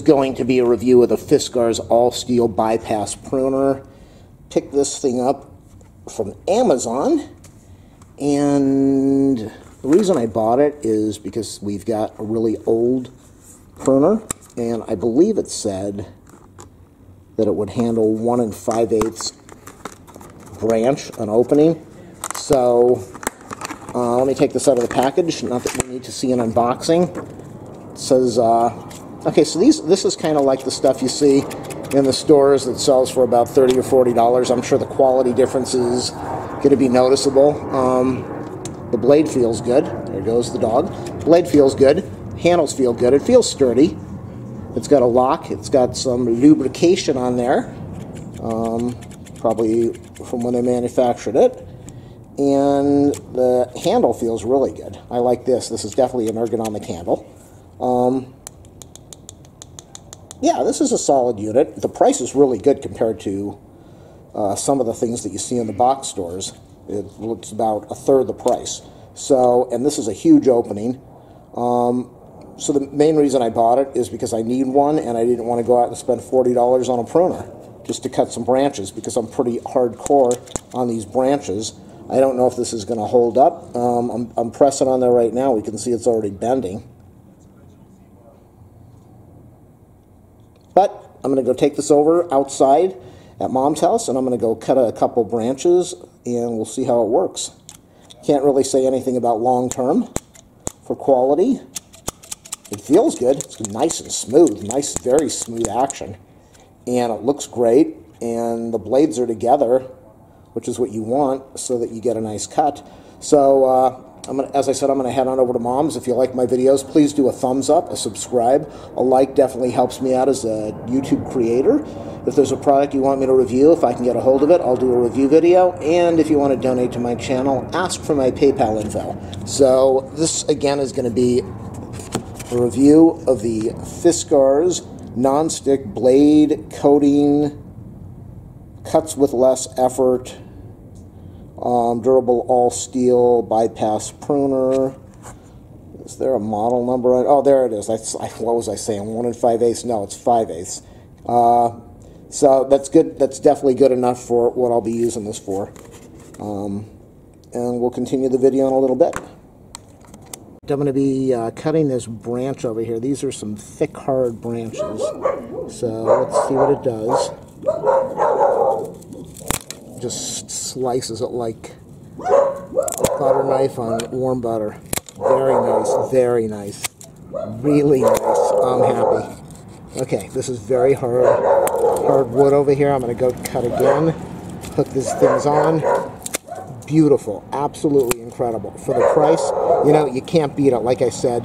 is going to be a review of the Fiskars All Steel Bypass Pruner. Picked this thing up from Amazon, and the reason I bought it is because we've got a really old pruner, and I believe it said that it would handle 1 and 5 eighths branch, an opening. So uh, let me take this out of the package, not that we need to see an unboxing. It says, uh, okay, so these this is kind of like the stuff you see in the stores that sells for about 30 or $40. I'm sure the quality difference is going to be noticeable. Um, the blade feels good. There goes the dog. Blade feels good. Handles feel good. It feels sturdy. It's got a lock. It's got some lubrication on there. Um, probably from when they manufactured it. And the handle feels really good. I like this. This is definitely an ergonomic handle. Um, yeah, this is a solid unit. The price is really good compared to uh, some of the things that you see in the box stores. It looks about a third the price. So, and this is a huge opening. Um, so the main reason I bought it is because I need one and I didn't want to go out and spend $40 on a pruner just to cut some branches because I'm pretty hardcore on these branches. I don't know if this is going to hold up. Um, I'm, I'm pressing on there right now. We can see it's already bending. But I'm going to go take this over outside at mom's house and I'm going to go cut a couple branches and we'll see how it works. Can't really say anything about long term for quality. It feels good. It's nice and smooth. Nice, very smooth action. And it looks great. And the blades are together, which is what you want so that you get a nice cut. So uh, I'm gonna, as I said, I'm going to head on over to Mom's. If you like my videos, please do a thumbs up, a subscribe. A like definitely helps me out as a YouTube creator. If there's a product you want me to review, if I can get a hold of it, I'll do a review video. And if you want to donate to my channel, ask for my PayPal info. So this, again, is going to be a review of the Fiskars non-stick blade coating, cuts with less effort, um, durable all steel bypass pruner. Is there a model number? Oh, there it is. That's, what was I saying? One and five eighths? No, it's five eighths. Uh, so that's good. That's definitely good enough for what I'll be using this for. Um, and we'll continue the video in a little bit. I'm going to be uh, cutting this branch over here. These are some thick, hard branches. So let's see what it does. Just slices it like butter knife on warm butter. Very nice, very nice. Really nice. I'm happy. Okay, this is very hard, hard wood over here. I'm going to go cut again. Hook these things on beautiful, absolutely incredible. For the price, you know, you can't beat it. Like I said,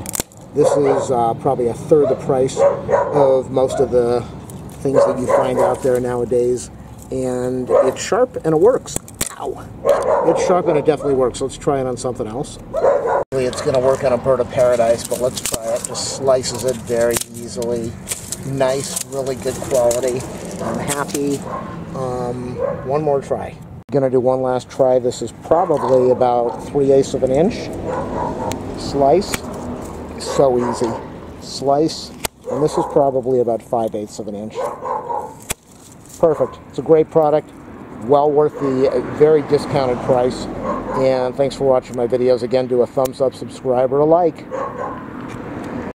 this is uh, probably a third the price of most of the things that you find out there nowadays. And it's sharp and it works. Ow. It's sharp and it definitely works. Let's try it on something else. It's going to work on a bird of paradise, but let's try it. Just slices it very easily. Nice, really good quality. I'm happy. Um, one more try. Gonna do one last try. This is probably about 3 eighths of an inch. Slice. So easy. Slice. And this is probably about 5 eighths of an inch. Perfect. It's a great product. Well worth the uh, very discounted price. And thanks for watching my videos. Again, do a thumbs up, subscribe, or a like.